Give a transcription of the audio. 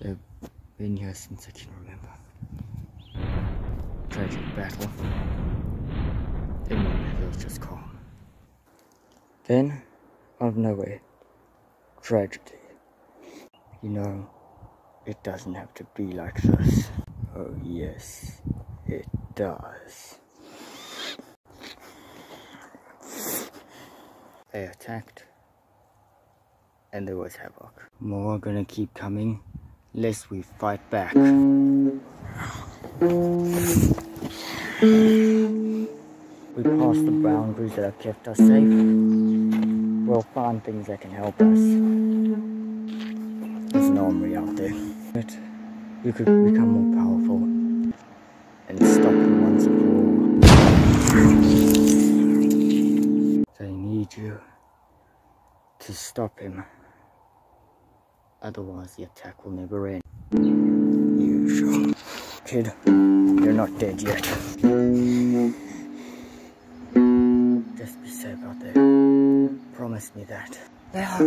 They've been here since I can remember. Tragic battle. Then it was just calm. Then, out of nowhere, tragedy. You know, it doesn't have to be like this. Oh yes, it does. They attacked, and there was havoc. More gonna keep coming, lest we fight back. We passed the boundaries that have kept us safe. We'll find things that can help us. There's an armory out there. But you could become more powerful and stop him once and for all. They need you to stop him. Otherwise, the attack will never end. You sure? Kid, you're not dead yet. Just be safe out there. Promise me that. Yeah.